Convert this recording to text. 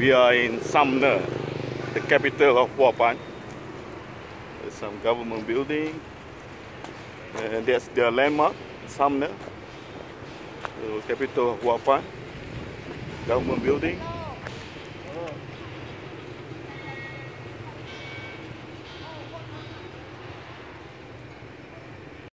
We are in Xam Neua, the capital of Houaphanh. There's some government building. And that's the landmark, Xam Neua, the capital of Houaphanh. government building.